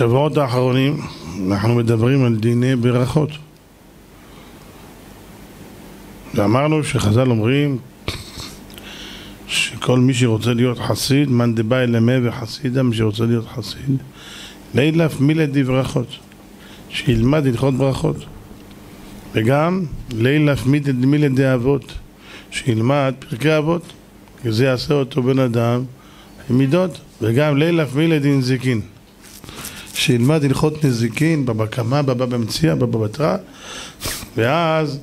בשבועות האחרונים אנחנו מדברים על דיני ברכות. ואמרנו שחז"ל אומרים שכל מי שרוצה להיות חסיד, מאן דבאי למה וחסידה, מי שרוצה להיות חסיד, לילף מילדי ברכות, שילמד הלכות ברכות. וגם לילף מילדי אבות, שילמד פרקי אבות, כי זה יעשה אותו בן אדם עם מידות, וגם לילף מילדי נזיקין. שילמד הלכות נזיקין, בבא קמא, בבא במציאה, בבא בתרא, ואז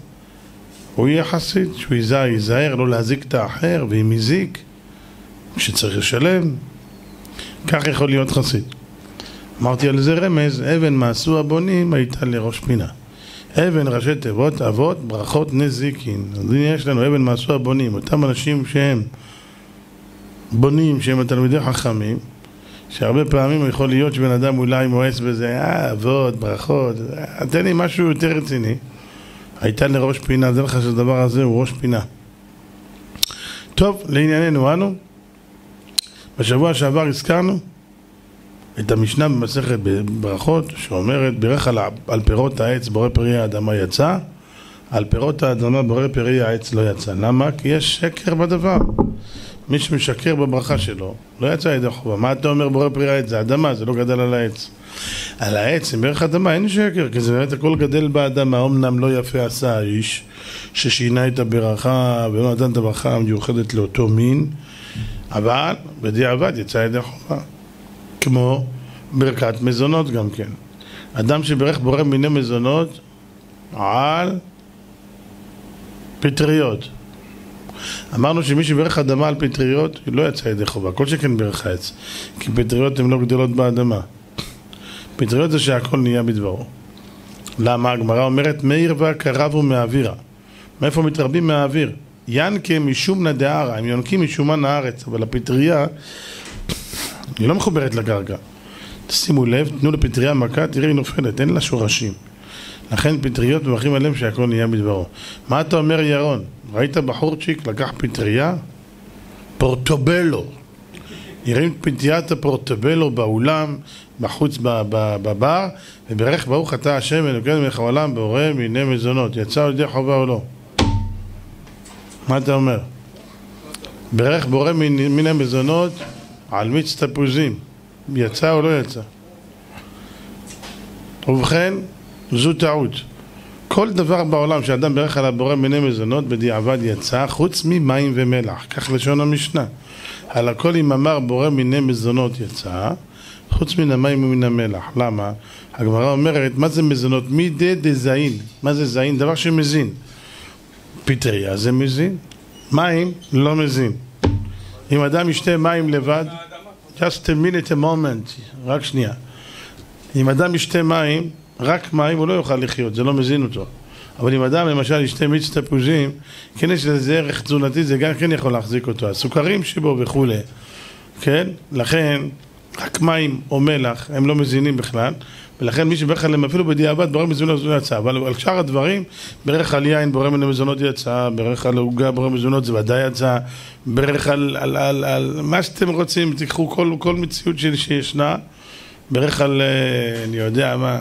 הוא יהיה חסיד, שהוא ייזהר, ייזהר לא להזיק את האחר, ואם הזיק, שצריך לשלם, כך יכול להיות חסיד. אמרתי על זה רמז, אבן מעשו הבונים הייתה לראש פינה. אבן ראשי תיבות אבות ברכות נזיקין. אז הנה יש לנו אבן מעשו הבונים, אותם אנשים שהם בונים, שהם התלמידי חכמים, שהרבה פעמים יכול להיות שבן אדם אולי מואס בזה, אה, אבות, ברכות, אה, תן לי משהו יותר רציני. הייתה לראש פינה, זה לך שהדבר הזה הוא ראש פינה. טוב, לענייננו אנו, בשבוע שעבר הזכרנו את המשנה במסכת ברכות שאומרת ברך על, על פירות העץ בורא פרי האדמה יצא על פירות האדמה בורא פרי העץ לא יצא למה? כי יש שקר בדבר מי שמשקר בברכה שלו לא יצא ידי חובה מה אתה אומר בורא פרי העץ? זה אדמה, זה לא גדל על העץ על העץ, עם ברך אדמה, אין שקר, כי זה באמת הכל גדל באדמה, אמנם לא יפה עשה האיש ששינה את הברכה ולא נתן את הברכה המיוחדת לאותו מין, אבל בדיעבד יצא ידי חובה. כמו ברכת מזונות גם כן. אדם שברך בורא מיני מזונות על פטריות. אמרנו שמי שברך אדמה על פטריות, לא יצא ידי חובה, כל שכן ברך העץ, כי פטריות הן לא גדלות באדמה. פטריות זה שהכל נהיה בדברו. למה? הגמרא אומרת מאיר והקרבו מהאווירה. מאיפה מתרבים מהאוויר? ינקה משום נדערה, הם יונקים משומן הארץ, אבל הפטריה היא לא מחוברת לקרקע. תשימו לב, תנו לפטריה מכה, תראה היא נופלת, אין לה שורשים. לכן פטריות מברכים עליהם שהכל נהיה בדברו. מה אתה אומר ירון? ראית בחורצ'יק לקח פטריה? פורטובלו. הרים פטריית הפורטובלו באולם, בחוץ בבר, וברך ברוך אתה השם אלוקינו מלך העולם בורא מיני מזונות. יצא על ידי חובה או לא? מה אתה אומר? ברך בורא מיני מזונות על מיץ תפוזים. יצא או לא יצא? ובכן, זו טעות. כל דבר בעולם שאדם ברך על הבורא מיני מזונות בדיעבד יצא חוץ ממים ומלח, כך לשון המשנה. על הכל אם אמר בורא מיני מזונות יצא חוץ מן המים ומן המלח. למה? הגמרא אומרת, מה זה מזונות? מי דה דזין. מה זה זין? דבר שמזין. פטריה זה מזין. מים לא מזין. אם אדם ישתה מים לבד, just a minute a moment, רק שנייה. אם אדם ישתה מים, רק מים, הוא לא יוכל לחיות, זה לא מזין אותו. אבל אם אדם למשל ישתה מיץ תפוזים, כן יש לזה ערך תזונתי, זה גם כן יכול להחזיק אותו. הסוכרים שבו וכולי, כן? לכן רק מים או מלח הם לא מזינים בכלל ולכן מי שברך עליהם אפילו בדיעבד בורא מזונות יצא אבל על שאר הדברים ברך על יין בורא מן המזונות יצא ברך על עוגה בורא מזונות זה ודאי יצא ברך על, על, על, על מה שאתם רוצים תיקחו כל, כל מציאות שישנה ברך על אה, אני יודע מה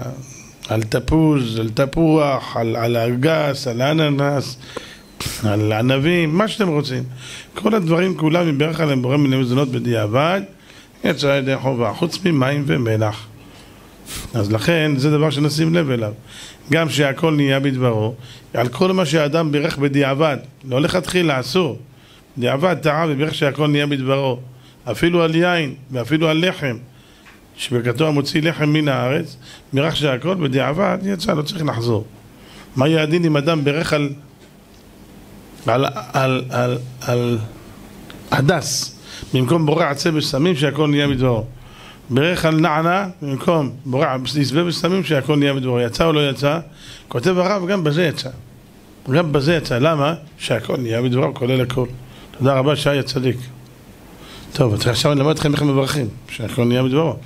על תפוז, על תפוח, על, על ארגס, על אננס על ענבים, מה שאתם רוצים כל הדברים כולם מברך עליהם בורא מן המזונות בדיעבד יצא ידי חובה, חוץ ממים ומלח. אז לכן זה דבר שנשים לב אליו. גם שהכל נהיה בדברו, על כל מה שהאדם בירך בדיעבד, לא לכתחילה, אסור. בדיעבד טעה ובירך שהכל נהיה בדברו. אפילו על יין ואפילו על לחם, שברכתו המוציא לחם מן הארץ, בירך שהכל בדיעבד יצא, לא צריך לחזור. מה יהיה הדין אם אדם בירך על על, על, על, על הדס במקום בורע עצה בסמים שהכל נהיה בדברו. ברך על נענה במקום בורע יסבה בסמים שהכל נהיה בדברו. יצא או לא יצא? כותב הרב גם בזה יצא. גם בזה יצא. למה? שהכל נהיה בדברו, כולל הכל. תודה רבה שי הצדיק. טוב, עכשיו אני אלמד אתכם איך מברכים, שהכל נהיה בדברו.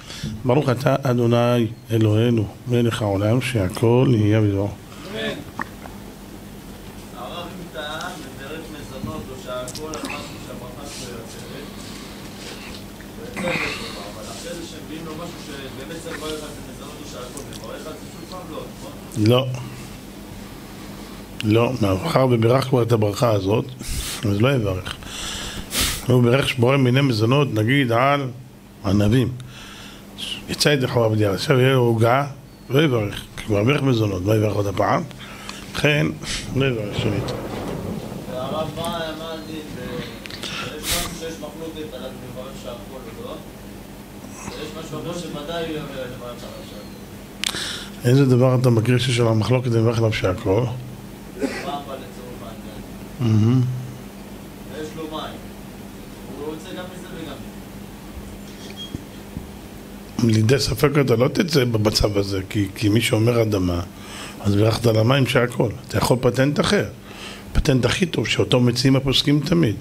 ברוך אתה אדוני אלוהינו, מלך העולם, שהכל נהיה בדברו. לא, נכון? לא. לא, מאחר ובירך כבר את הברכה הזאת, אז לא יברך. הוא בירך שבורא מיני מזונות, נגיד על ענבים. יצא ידי חובה בדיעה, עכשיו יהיה לו עוגה, לא יברך, כי כבר בירך מזונות, לא יברך עוד הפעם. לכן, לא יברך שנית. והרב, מה שיש מחלוקת מברך שהכל לא? ויש משהו שוודאי הוא יברך לברך שהכל. איזה דבר אתה מכיר שיש עליו מחלוקת ומברך עליו שהכל? רמב"ם לצורך העניין. מהמם. ויש לו מים. הוא יוצא גם מזה וגם מזה. לידי ספק אתה לא תצא במצב הזה, כי, כי מי שאומר אדמה, אז בירכת על המים שהכל. אתה יכול פטנט אחר. פטנט הכי טוב, שאותו מציעים הפוסקים תמיד.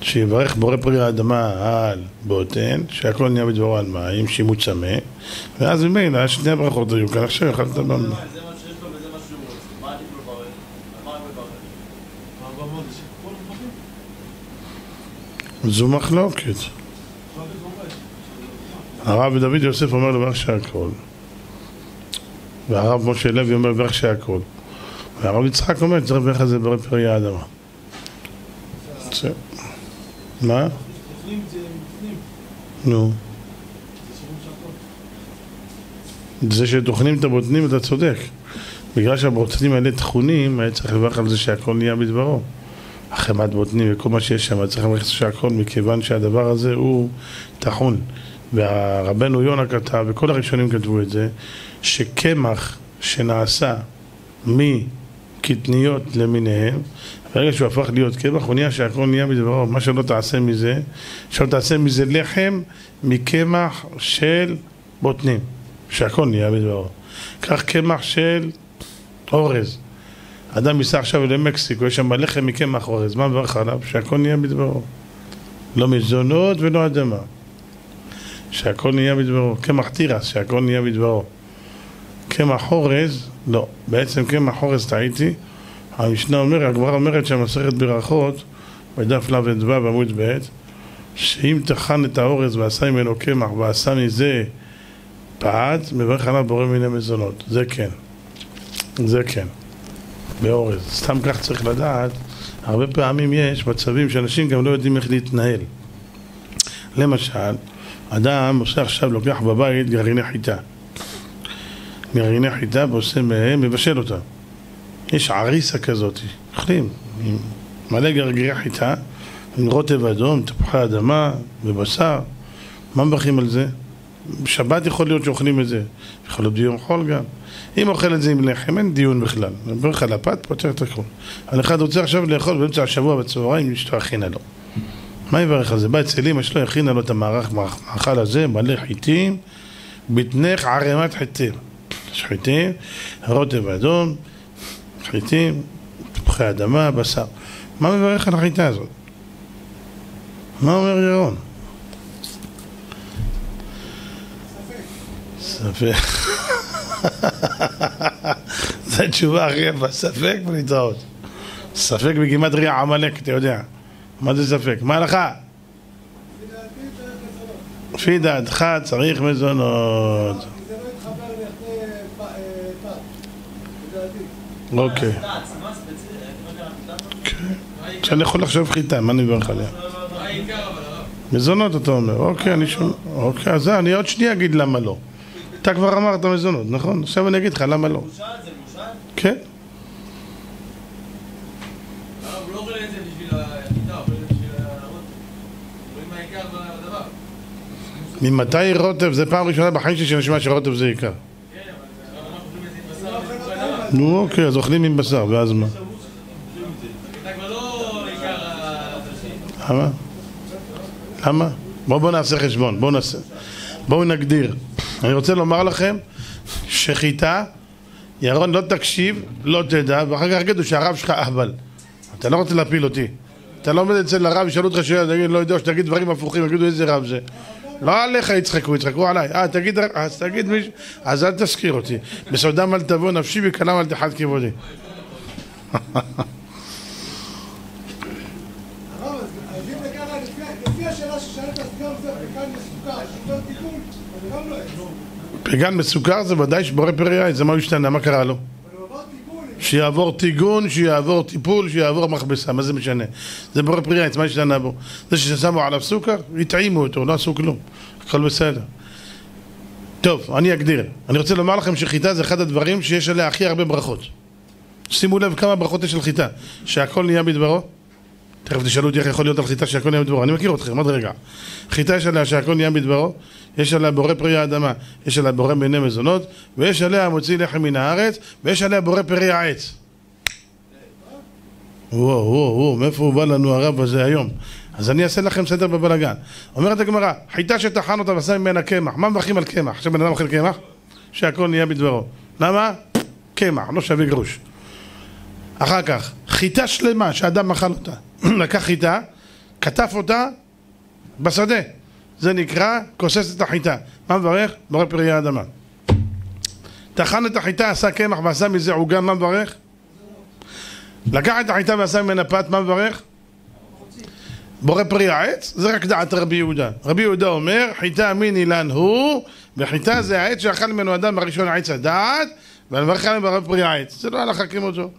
שיברך בורא פרי האדמה על בוטן, שהכל נהיה בדברו על מים, שימות צמא, ואז ממילא שני הברכות היו כאן, עכשיו יכולת זה במה. מה שיש לו וזה מה שהוא רוצה. מה עדיף לו לברך? על מה הוא מברך? הרב אמר זה שכל מברכים. זו מחלוקת. הרב דוד יוסף אומר לברך שהכל. והרב משה לוי אומר לברך שהכל. והרב יצחק אומר צריך לברך על זה בורא פרי האדמה. זה- מה? זה. נו. זה. זה שטוחנים את הבוטנים אתה צודק. בגלל שהבוטנים האלה טחונים, היה צריך לברך על זה שהכל נהיה בדברו. החמת בוטנים וכל מה שיש שם, היה צריך לברך שהכל מכיוון שהדבר הזה הוא טחון. והרבנו יונה כתב, וכל הראשונים כתבו את זה, שקמח שנעשה מקטניות למיניהם, ברגע שהוא הפך להיות קמח, הוא נהיה שהכל נהיה בדברו. מה שלא תעשה מזה, שלא תעשה מזה לחם מקמח של בוטנים, שהכל נהיה בדברו. קח קמח של אורז. אדם ייסע עכשיו למקסיקו, יש שם לחם מקמח אורז, מה מברך עליו? שהכל נהיה בדברו. לא מזונות ולא אדמה. שהכל נהיה בדברו. קמח תירס, שהכל נהיה בדברו. קמח אורז, לא. בעצם קמח אורז טעיתי. המשנה אומר, הגמרא אומרת שהמסכת ברכות, בדף ל"ו עמוד ב', שאם טחן את האורז ועשה ממנו קמח ועשה מזה פת, מברך עליו בורא מיני מזונות. זה כן. זה כן. באורז. סתם כך צריך לדעת, הרבה פעמים יש מצבים שאנשים גם לא יודעים איך להתנהל. למשל, אדם עושה עכשיו, לוקח בבית גרעיני חיטה. גרעיני חיטה ועושה מהם, מבשל אותם. יש עריסה כזאת, אוכלים, מלא גרגירי חיטה, עם רוטב אדום, תפוחי אדמה ובשר. מה מברכים על זה? בשבת יכול להיות שאוכלים את זה, יכול להיות ביום חול גם. אם אוכל את זה עם לחם, אין דיון בכלל. מברך על הפת, פותר את הכל. על אחד רוצה עכשיו לאכול באמצע השבוע בצהריים, אשתו הכינה לו. מה יברך על זה? בא אצל אמא שלו, הכינה לו את המערך, המאכל הזה, מלא חיטים, בטנך ערימת חיטים. יש חיטים, רוטב אדום, חיטים, תפוחי אדמה, בשר. מה מברך על החיטה הזאת? מה אומר ירון? ספק. זו התשובה הכי יפה, ספק ולהתראות. ספק בגימטריה עמלק, אתה יודע. מה זה ספק? מה לך? לפי דעתך צריך מזונות. אוקיי. שאני יכול לחשוב חיטה, מה אני מברך עליה? מזונות אתה אומר, אוקיי, אני שומע, אוקיי, אז אני עוד שנייה אגיד למה לא. אתה כבר אמרת מזונות, נכון? עכשיו אני אגיד לך למה לא. כן, ממתי רוטב, זה פעם ראשונה בחיים שלי שאני שומע שרוטב זה עיקר. נו אוקיי, אז אוכלים עם בשר, ואז מה? למה? למה? בואו בוא נעשה חשבון, בואו נעשה, בואו נגדיר. אני רוצה לומר לכם שחיטה, ירון לא תקשיב, לא תדע, ואחר כך יגידו שהרב שלך אהבל. אתה לא רוצה להפיל אותי. אתה לא עומד אצל הרב, ישאלו אותך שאלה, תגיד, לא יודע, שתגיד דברים הפוכים, יגידו איזה רב זה. לא עליך יצחקו, יצחקו עליי. אה, תגיד, אז תגיד מישהו, אז אל תזכיר אותי. בסודם אל תבוא נפשי וקלם אל תחת כבודי. פגן מסוכר זה ודאי שבורא פרי עץ, זה מה השתנה, מה קרה לו? אבל הוא עבר טיפול, שיעבור טיגון, שיעבור טיפול, שיעבור מכבסה, מה זה משנה? זה בורא פרי עץ, מה השתנה בו? זה ששמו עליו סוכר, הטעימו אותו, לא עשו כלום, הכל בסדר. טוב, אני אגדיר. אני רוצה לומר לכם שחיטה זה אחד הדברים שיש עליה הכי הרבה ברכות. שימו לב כמה ברכות יש על חיטה. שהכל נהיה בדברו. תכף תשאלו אותי איך יכול להיות על חיטה שהכל נהיה בדברו. אני מכיר אתכם, עוד רגע. חיטה יש עליה שהכל נהיה בדברו, יש עליה בורא פרי האדמה, יש עליה בורא מיני מזונות, ויש עליה מוציא לחם מן הארץ, ויש עליה בורא פרי העץ. וואו, וואו, וואו, מאיפה הוא בא לנו הרב הזה היום? אז אני אעשה לכם סדר בבלגן. אומרת הגמרא, חיטה שטחן אותה ועשה ממנה קמח, מה מברכים על קמח? עכשיו בן אדם אוכל קמח? שהכל נהיה בדברו. למה? קמח, לא שווה גרוש. אחר כך, חיטה שלמה שאדם אכל אותה. לקח חיטה, כתף אותה בשדה. זה נקרא כוסס את החיטה. מה מברך? בורא פרי האדמה. טחן את החיטה, עשה קמח ועשה מזה עוגה, מה מברך? לקח את החיטה ועשה ממנה פת, מה מברך? בורא פרי העץ, זה רק דעת רבי יהודה. רבי יהודה אומר, חיטה מין אילן הוא, וחיטה זה העץ שאכל ממנו אדם הראשון עץ הדעת, ואני מברך עליהם בורא פרי העץ. זה לא הלכה כמותו.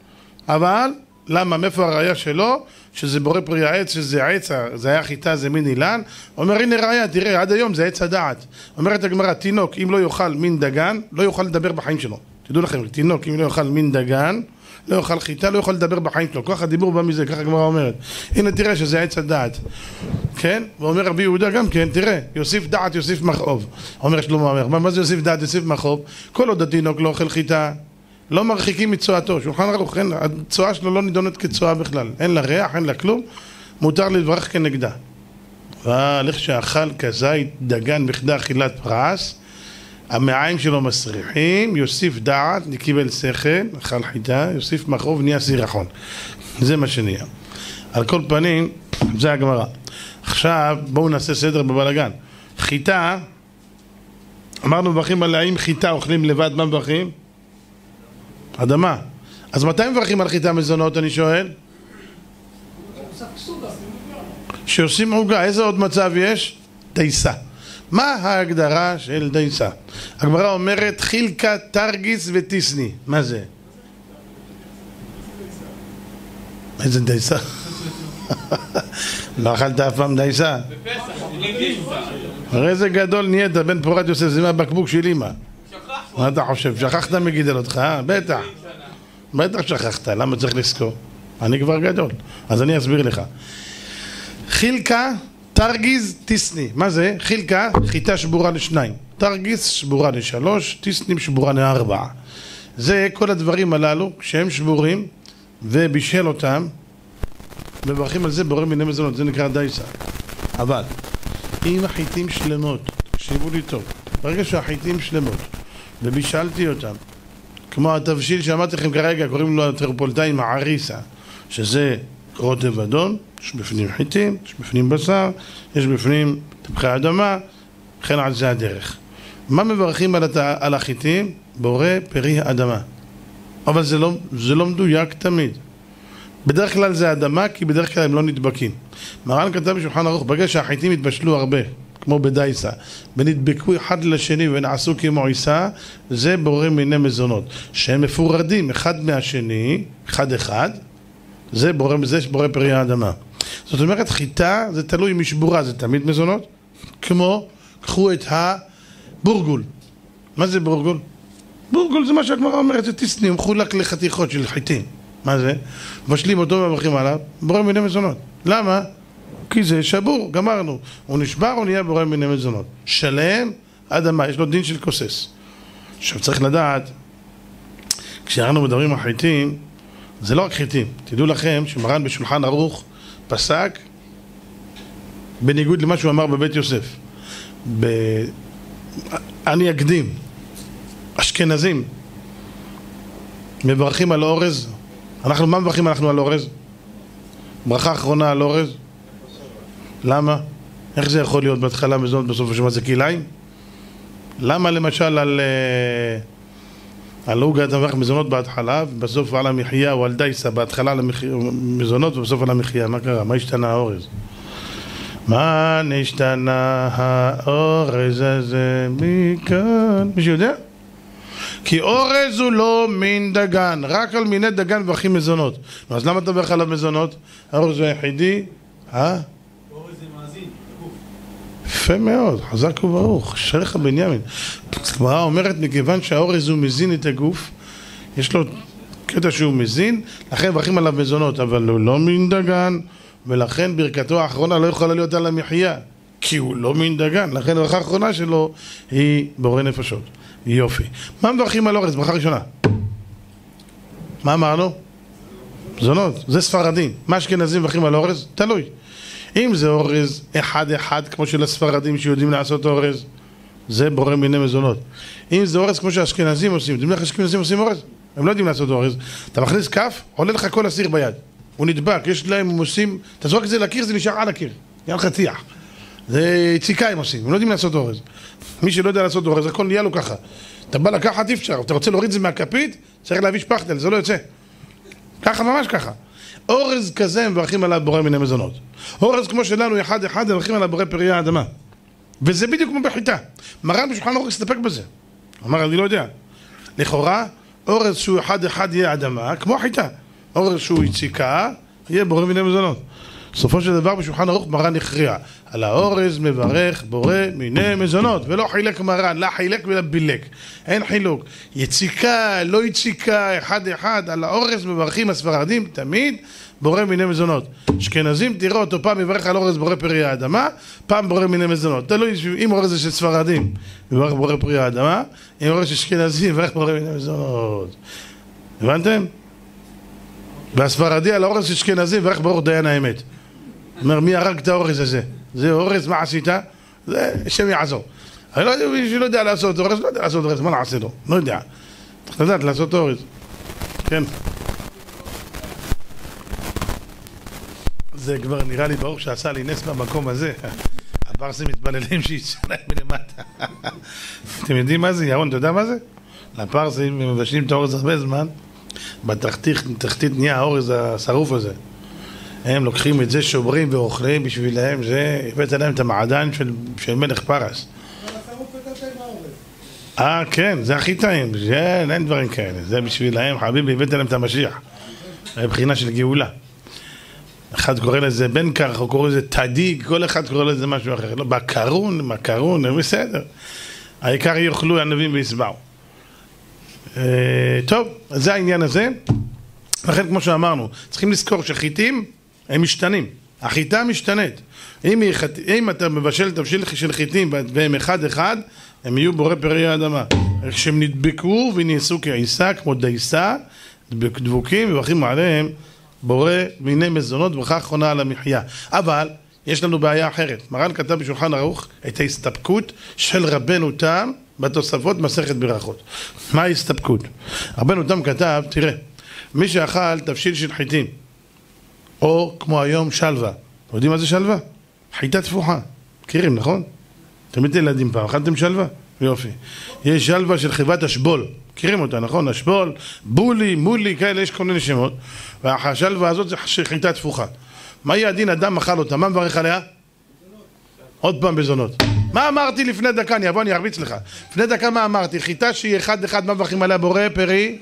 אבל, למה, מאיפה הראייה שלו? שזה בורא פרי העץ, שזה עץ, זה היה חיטה, זה מין אילן. אומר, הנה ראייה, תראה, עד היום זה עץ הדעת. אומרת הגמרא, תינוק, אם לא יאכל מין דגן, לא יוכל לדבר בחיים שלו. תדעו לכם, תינוק, אם לא יאכל מין דגן, לא יאכל חיטה, לא יכול לדבר בחיים שלו. ככה הדיבור בא מזה, ככה הגמרא אומרת. הנה תראה שזה עץ הדעת. כן? ואומר רבי יהודה גם כן, תראה, יוסיף דעת, יוסיף מכאוב. אומר שלמה אומר, מה, מה זה יוסיף דעת, יוסיף מכאוב? כל עוד התינוק לא אוכל חיטה, לא מרחיקים מצואתו. שולחן ערוך, הצואה שלו לא נידונת כצואה בכלל. אין לה ריח, אין לה כלום, מותר לברך כנגדה. אבל איך שאכל כזית דגן בכדי אכילת פרס, המעיים שלו מסריחים, יוסיף דעת, קיבל שכל, אכל חיטה, יוסיף מכאוב, נהיה סירחון. זה מה שנהיה. על כל פנים, זה הגמרא. עכשיו, בואו נעשה סדר בבלגן. חיטה, אמרנו מברכים על האם חיטה אוכלים לבד, מה מברכים? אדמה. אז מתי מברכים על חיטה מזונות, אני שואל? שעושים עוגה, איזה עוד מצב יש? דייסה. מה ההגדרה של דייסה? הגמרא אומרת חילקה תרגיס וטיסני. מה זה? איזה דייסה? לא אכלת אף פעם דייסה? בפסח. הרי איזה גדול נהיית, בן פורת יוסף, זה מהבקבוק של אמא. מה אתה חושב? שכחת מי גידל אותך, אה? בטח. בטח שכחת, למה צריך לזכור? אני כבר גדול, אז אני אסביר לך. חילקה, תרגיז, טיסני. מה זה? חילקה, חיטה שבורה לשניים. תרגיז, שבורה לשלוש, טיסנים, שבורה לארבע. זה כל הדברים הללו, כשהם שבורים, ובישל אותם, מברכים על זה בורא מיני מזונות, זה נקרא דייסה. אבל, אם החיטים שלמות, תקשיבו לי טוב, ברגע שהחיטים שלמות, ובישלתי אותם, כמו התבשיל שאמרתי לכם כרגע, קוראים לו הטרופולטאים העריסה, שזה רוטב אדום, יש בפנים חיטים, יש בפנים בשר, יש בפנים תפוחי אדמה, וכן על זה הדרך. מה מברכים על, הת... על החיטים? בורא פרי אדמה. אבל זה לא, זה לא מדויק תמיד. בדרך כלל זה אדמה, כי בדרך כלל הם לא נדבקים. מרן כתב בשולחן ערוך, ברגע שהחיטים התבשלו הרבה, כמו בדייסה, ונדבקו אחד לשני ונעשו כמו עיסה, זה בורא מיני מזונות. שהם מפורדים אחד מהשני, אחד אחד, זה בורא, זה בורא פרי האדמה. זאת אומרת, חיטה זה תלוי משבורה, זה תמיד מזונות, כמו, קחו את הבורגול. מה זה בורגול? בורגול זה מה שהגמרא אומרת, זה טיסני, הוא מחולק לחתיכות של חיטים. מה זה? מבשלים אותו ומברכים עליו, בורא מיני מזונות. למה? כי זה שבור, גמרנו. הוא נשבר, הוא נהיה בורא מיני מזונות. שלם, אדמה, יש לו דין של כוסס. עכשיו צריך לדעת, כשאנחנו מדברים על חיטים, זה לא רק חיטים. תדעו לכם שמרן בשולחן ערוך פסק בניגוד למה שהוא אמר בבית יוסף. ב... אני אקדים. אשכנזים מברכים על אורז. אנחנו, מה מברכים אנחנו על אורז? ברכה אחרונה על אורז? למה? איך זה יכול להיות בהתחלה מזונות בסוף השבוע זה כלאיים? למה למשל על אה, עוגה אתה מברך מזונות בהתחלה ובסוף על המחיה או על דייסה בהתחלה על המחיה, מזונות ובסוף על המחיה מה קרה? מה השתנה האורז? מה נשתנה האורז הזה מכאן? מישהו יודע? כי אורז הוא לא מין דגן, רק על מיני דגן מברכים מזונות. נו, אז למה אתה מברך עליו מזונות? האורז הוא היחידי? אה? אורז זה מאזין, גוף. יפה מאוד, חזק וברוך, אשריך בנימין. הגמרא אומרת, מכיוון שהאורז הוא מזין את הגוף, יש לו קטע שהוא מזין, לכן מברכים עליו מזונות, אבל הוא לא מין דגן, ולכן ברכתו האחרונה לא יכולה להיות על המחיה, כי הוא לא מין דגן, לכן הברכה האחרונה שלו היא בורא נפשות. יופי. מה מברכים על אורז? ברכה ראשונה. מה אמרנו? מזונות, זה ספרדים. מה אשכנזים מברכים על אורז? תלוי. אם זה אורז אחד-אחד, כמו של הספרדים שיודעים לעשות אורז, זה בורא מיני מזונות. אם זה אורז כמו שהאשכנזים עושים, אתם יודעים איך האשכנזים עושים אורז? הם לא יודעים לעשות אורז. אתה מכניס כף, עולה לך כל הסיר ביד. הוא נדבק, יש להם, הם עושים, אתה זורק את זה לקיר, זה נשאר על הקיר. נהיה לך טיח. זה יציקה הם עושים, הם לא יודעים לעשות אורז. מי שלא יודע לעשות אורז, הכל נהיה לו ככה. אתה בא לקחת, אי אפשר. אתה רוצה להוריד את זה מהכפית, צריך להביא שפכטל, זה לא יוצא. ככה, ממש ככה. אורז כזה מברכים עליו בורא מיני מזונות. אורז כמו שלנו, אחד אחד, מברכים עליו בורא פרי האדמה. וזה בדיוק כמו בחיטה. מרן בשולחן ערוך הסתפק בזה. אמר, אני לא יודע. לכאורה, אורז שהוא אחד אחד יהיה אדמה, כמו החיטה. אורז שהוא יציקה, יהיה בורא מיני מזונות. בסופו של דבר בשולחן ערוך מרן הכריע. על האורז מברך בורא מיני מזונות ולא חילק מרן, לא חילק ולא בילק אין חילוק. יציקה, לא יציקה, אחד אחד על האורז מברכים הספרדים תמיד בורא מיני מזונות. אשכנזים תראה אותו פעם מברך על אורז בורא פרי האדמה פעם בורא מיני מזונות. תלוי אם אורז זה של ספרדים מברך בורא פרי האדמה אם אורז של אשכנזים מברך בורא מיני מזונות. הבנתם? והספרדי על האורז של אשכנזים מברך ברוך דיין האמת אומר, מי הרג את האורז הזה? זה אורז, מה עשית? זה, השם יעזור. אני לא יודע, מי שלא יודע לעשות אורז, לא יודע לעשות אורז, מה נעשה לו? לא יודע. צריך לדעת לעשות אורז. כן. זה כבר נראה לי ברוך שעשה לי נס במקום הזה. הפרסים מתפללים שיצא להם מלמטה. אתם יודעים מה זה? ירון, אתה יודע מה זה? לפרסים מבשלים את האורז הרבה זמן, בתחתית נהיה האורז השרוף הזה. הם לוקחים את זה, שוברים ואוכלים בשבילהם, זה הבאת להם את המעדן של, של מלך פרס. אה, כן, זה הכי טעים, זה, אין דברים כאלה, זה בשבילהם, חביבי, הבאת להם את המשיח. מבחינה של גאולה. אחד קורא לזה בן כרך, הוא קורא לזה תדיג, כל אחד קורא לזה משהו אחר. לא, בקרון, מקרון, בסדר. העיקר יאכלו ענבים וישבעו. אה, טוב, זה העניין הזה. לכן, כמו שאמרנו, צריכים לזכור שחיטים הם משתנים. החיטה משתנית. אם, היא, אם אתה מבשל תבשיל של חיטים והם אחד אחד, הם יהיו בורא פרי האדמה. כשהם נדבקו ונעשו כעיסה, כמו דייסה, דבוקים, מברכים עליהם בורא מיני מזונות, ברכה אחרונה על המחיה. אבל יש לנו בעיה אחרת. מרן כתב בשולחן ערוך את ההסתפקות של רבנו תם בתוספות מסכת ברכות. מה ההסתפקות? רבנו תם כתב, תראה, מי שאכל תבשיל של חיטים או כמו היום שלווה. אתם יודעים מה זה שלווה? חיטה תפוחה. מכירים, נכון? תמיד ילדים פעם, אכלתם שלווה? יופי. יש שלווה של חברת אשבול. מכירים אותה, נכון? אשבול, בולי, מולי, כאלה, יש כל מיני שמות. והשלווה הזאת זה חיטה תפוחה. מה יהיה הדין אדם אכל אותה? מה מברך עליה? עוד פעם בזונות. מה אמרתי לפני דקה? אני אבוא, אני ארביץ לך. לפני דקה מה אמרתי? חיטה שהיא אחד אחד, מה מברכים עליה בורא פרי?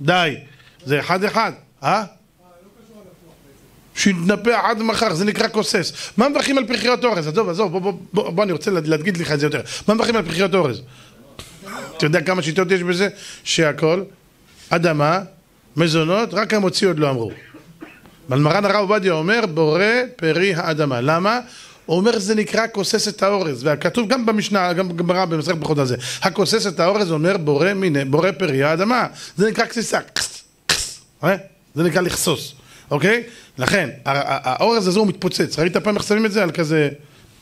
די. זה אחד אחד. אה? שיתנפח עד מחר, זה נקרא כוסס. מה מברכים על פרחיות אורז? עזוב, עזוב, בוא, בוא, בוא, בוא, אני רוצה להדגיד לך את זה יותר. מה מברכים על פרחיות אורז? אתה יודע כמה שיטות יש בזה? שהכל, אדמה, מזונות, רק המוציא עוד לא אמרו. אבל מרן הרב עובדיה אומר, בורא פרי האדמה. למה? הוא אומר זה נקרא כוסס את האורז, והכתוב גם במשנה, גם בגמרא במסכת ברכות הזה, הכוסס את האורז אומר בורא מיני, בורא פרי האדמה, זה נקרא כסיסה, אה? זה נקרא לכסוס, אוקיי? לכן, ה- ה- האורז הזה הוא מתפוצץ, ראית פעם איך שמים את זה? על כזה,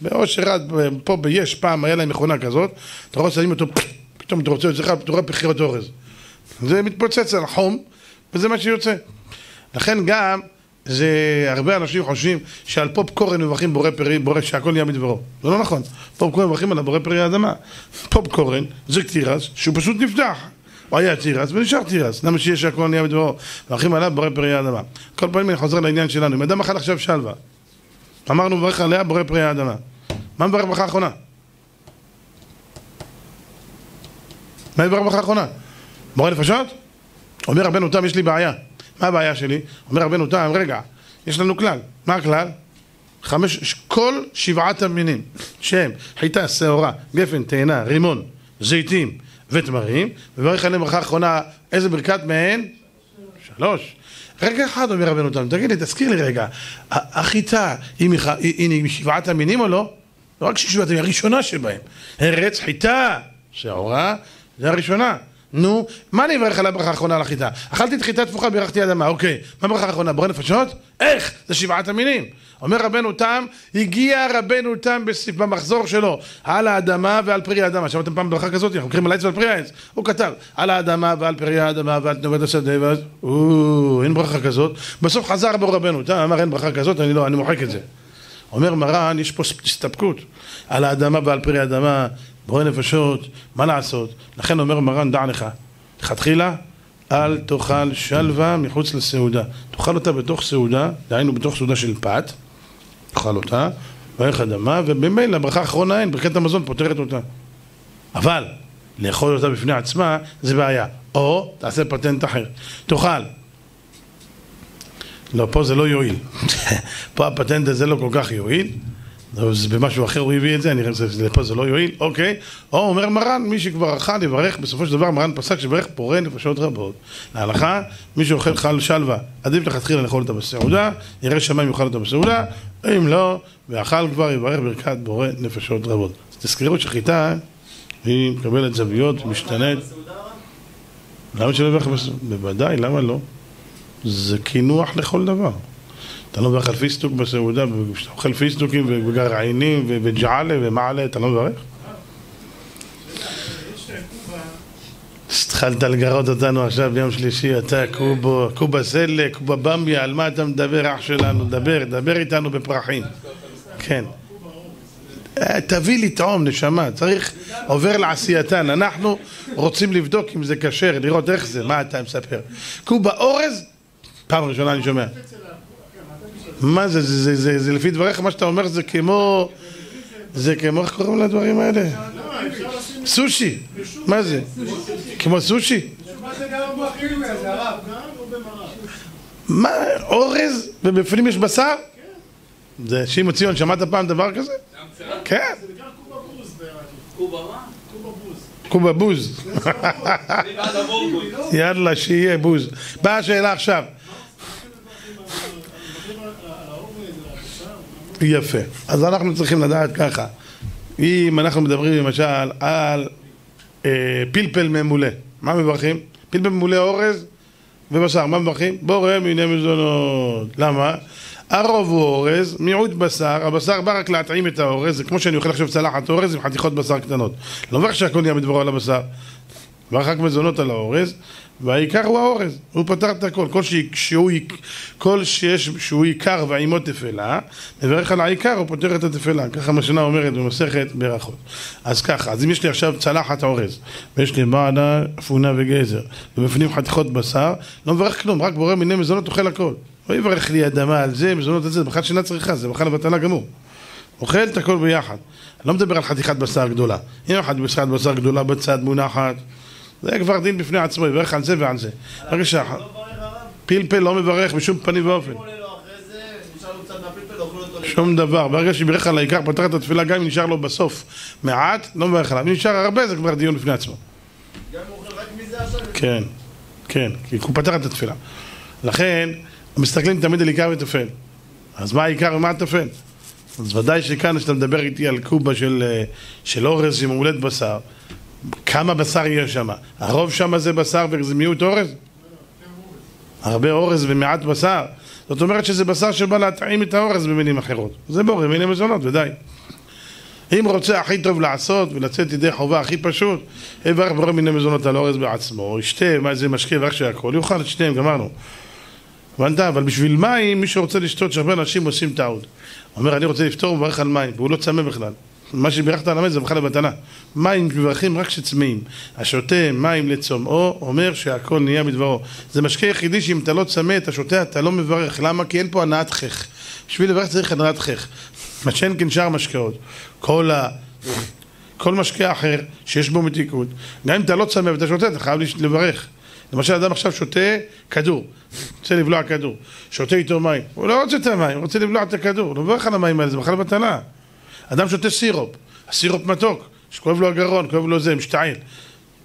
באושר רד, פה ביש פעם היה להם מכונה כזאת, אתה רואה שמים אותו, פתאום אתה רוצה אצלך, אתה רואה פחיות אורז, זה מתפוצץ על חום, וזה מה שיוצא. לכן גם, זה הרבה אנשים חושבים שעל פופקורן מברכים בורא פרי, בורא שהכל נהיה מדברו. זה לא נכון. פופקורן מברכים על בורא פרי האדמה. פופקורן זה תירס שהוא פשוט נפתח. היה תירס ונשאר תירס. למה שיש שהכל נהיה מדברו? מברכים עליו בורא פרי האדמה. כל פעמים אני חוזר לעניין שלנו. אם אדם אכל עכשיו שלווה, אמרנו מברך עליה בורא פרי האדמה. מה מברך ברכה האחרונה? מה מברך ברכה האחרונה? בורא נפשות? אומר רבנו תם, יש לי בעיה. מה הבעיה שלי? אומר רבנו תם, רגע, יש לנו כלל. מה הכלל? חמש, כל שבעת המינים שהם חיטה, שעורה, גפן, תאנה, רימון, זיתים ותמרים, מברך עליהם ברכה אחרונה, איזה ברכת מהן? שלוש. רגע אחד אומר רבנו תם, תגיד לי, תזכיר לי רגע, החיטה היא משבעת המינים או לא? לא רק שבעת המינים, הראשונה שבהם. ארץ, חיטה, שעורה, זה הראשונה. נו, מה אני אברך על הברכה האחרונה על החיטה? אכלתי את חיטה תפוחה, בירכתי אדמה, אוקיי. מה הברכה האחרונה? בורא נפשות? איך? זה שבעת המינים. אומר רבנו תם, הגיע רבנו תם במחזור שלו על האדמה ועל פרי האדמה. שמעתם פעם ברכה כזאת? אנחנו מכירים על העץ ועל פרי העץ. הוא כתב על האדמה ועל פרי האדמה ועל תנובת השדה ואז... או, אין ברכה כזאת. בסוף חזר בו רבנו תם, אמר אין ברכה כזאת, אני לא, אני מוחק את זה. אומר מרן, יש פה הסתפקות על האדמה ועל פרי האדמה, בורא נפשות, מה לעשות? לכן אומר מרן, דע לך, לכתחילה, אל תאכל שלווה מחוץ לסעודה. תאכל אותה בתוך סעודה, דהיינו בתוך סעודה של פת, תאכל אותה, וערך אדמה, ובמילא ברכה האחרונה אין, ברכת המזון פותרת אותה. אבל לאכול אותה בפני עצמה זה בעיה. או תעשה פטנט אחר. תאכל לא, פה זה לא יועיל. פה הפטנט הזה לא כל כך יועיל. אז במשהו אחר הוא הביא את זה, אני חושב שפה זה לא יועיל, אוקיי. או אומר מרן, מי שכבר אכל יברך, בסופו של דבר מרן פסק שברך פורה נפשות רבות. להלכה, מי שאוכל חל שלווה, עדיף לכתחילה לאכול אותה בסעודה, ירא שמיים יאכל אותה בסעודה, אם לא, ואכל כבר יברך ברכת בורא נפשות רבות. אז תזכרו שחיטה, היא מקבלת זוויות, משתנית. למה שלא יברך בסעודה? בוודאי, למה לא? זה קינוח לכל דבר. אתה לא מברך על פיסטוק בסעודה, כשאתה אוכל פיסטוקים וגרעינים וג'עלה ומעלה, אתה לא מברך? התחלת לגרות אותנו עכשיו ביום שלישי, אתה קובו, קובה סלה, קובה במביה, על מה אתה מדבר אח שלנו? דבר, דבר איתנו בפרחים. כן. אה, תביא לטעום, נשמה, צריך, עובר לעשייתן. אנחנו רוצים לבדוק אם זה כשר, לראות איך זה, מה אתה מספר. קובה אורז, פעם ראשונה אני שומע. מה זה, זה, זה, זה, זה לפי דבריך, מה שאתה אומר זה כמו, זה כמו, איך קוראים לדברים האלה? סושי, מה זה? כמו סושי? מה אורז ובפנים יש בשר? זה שמעון ציון, שמעת פעם דבר כזה? כן, קובה בוז. יאללה, שיהיה בוז. באה השאלה עכשיו. יפה. אז אנחנו צריכים לדעת ככה. אם אנחנו מדברים למשל על אה, פלפל ממולא, מה מברכים? פלפל ממולא אורז ובשר, מה מברכים? בורא מיני מזונות. למה? הרוב הוא אורז, מיעוט בשר, הבשר בא רק להטעים את האורז, זה כמו שאני אוכל עכשיו צלחת אורז עם חתיכות בשר קטנות. לא מברך שהכל נהיה בדברו על הבשר. מברך רק מזונות על האורז, והעיקר הוא האורז, הוא פתר את הכל, כל, שהיא, שהוא, כל שיש, שהוא עיקר ועימו תפלה, מברך על העיקר, הוא פותר את התפלה, ככה משנה אומרת במסכת ברכות. אז ככה, אז אם יש לי עכשיו צלחת אורז, ויש לי בעדה, אפונה וגזר, ובפנים חתיכות בשר, לא מברך כלום, רק בורא מיני מזונות אוכל הכל. לא יברך לי אדמה על זה, מזונות על זה, זה בכלל שינה צריכה, זה בכלל בטלה גמור. אוכל את הכל ביחד. אני לא מדבר על חתיכת בשר גדולה. אם חתיכת בשר גדולה בצד מונחת, זה כבר דין בפני עצמו, יברך על זה ועל זה. ברגע שה... לא? פלפל לא מברך בשום פנים ואופן. אותו שום דבר. ברגע שבירך על העיקר, פתר את התפילה, גם אם נשאר לו בסוף מעט, לא מברך עליו. אם נשאר הרבה, זה כבר דיון בפני עצמו. גם אם הוא אוכל רק מזה עכשיו, כן, כן, כי הוא פתר את התפילה. לכן, מסתכלים תמיד על עיקר וטפל. אז מה העיקר ומה הטפל? אז ודאי שכאן, כשאתה מדבר איתי על קובה של, אה, של אורז עם מעולת בשר, כמה בשר יש שם? הרוב שם זה בשר וזה מיעוט אורז? הרבה אורז ומעט בשר. זאת אומרת שזה בשר שבא להטעים את האורז במילים אחרות. זה בורא מיני מזונות, ודי. אם רוצה הכי טוב לעשות ולצאת ידי חובה הכי פשוט, יברך בורא מיני מזונות על אורז בעצמו, ישתה, מה זה משקה ואיך שהכל, יאכל את שניהם, גמרנו. הבנת? אבל בשביל מים, מי שרוצה לשתות, שהרבה אנשים עושים טעות. אומר, אני רוצה לפתור, הוא מברך על מים, והוא לא צמא בכלל. מה שבירכת על המת זה בכלל לבטלה. מים מברכים רק כשצמאים. השותה מים לצומאו, אומר שהכל נהיה בדברו. זה משקה יחידי שאם אתה לא צמא, אתה שותה, אתה לא מברך. למה? כי אין פה הנעת חך. בשביל לברך צריך הנעת חך. מה שאין כן שאר משקאות. קולה, כל משקה אחר שיש בו מתיקות. גם אם אתה לא צמא ואתה שותה, אתה חייב לברך. למשל, אדם עכשיו שותה כדור, רוצה לבלוע כדור, שותה איתו מים, הוא לא רוצה את המים, הוא רוצה לבלוע את הכדור, הוא לא מברך על המים האלה, זה ברכה לבטלה. אדם שותה סירופ, הסירופ מתוק, שכואב לו הגרון, כואב לו זה, משתעל.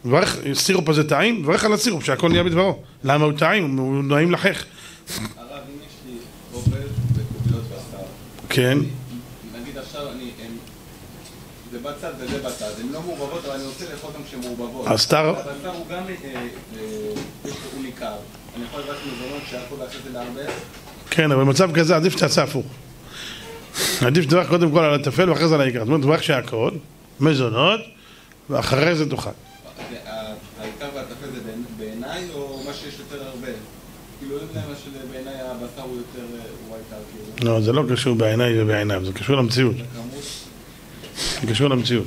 מברך, סירופ הזה טעים, מברך על הסירופ, שהכל נהיה בדברו. למה הוא טעים? הוא נעים לחך. הרב, אם יש לי אוכל וקוביות בשר, כן, נגיד עכשיו אני, זה בצד וזה בצד, הן לא מעורבבות, אבל אני רוצה לאכול אותן כשהן מעורבבות. אז אתה- הבשר הוא גם, אה, אה, יש לו הוא ניכר. אני יכול רק מזונות שיכול לעשות את זה להרבה? כן, אבל במצב כזה עדיף שתעשה הפוך. עדיף שתברך קודם כל על הטפל ואחרי זה על העיקר. זאת אומרת, תברך שהכל, מזונות, ואחרי זה תאכל. העיקר והטפל זה בעיני- בעיניי, או מה שיש יותר הרבה? כאילו, אין להם מה שבעיניי הבשר הוא יותר, אה, הוא העיקר, כאילו, לא, זה לא קשור בעיניי ובעיניו, זה קשור למציאות. זה קשור למציאות.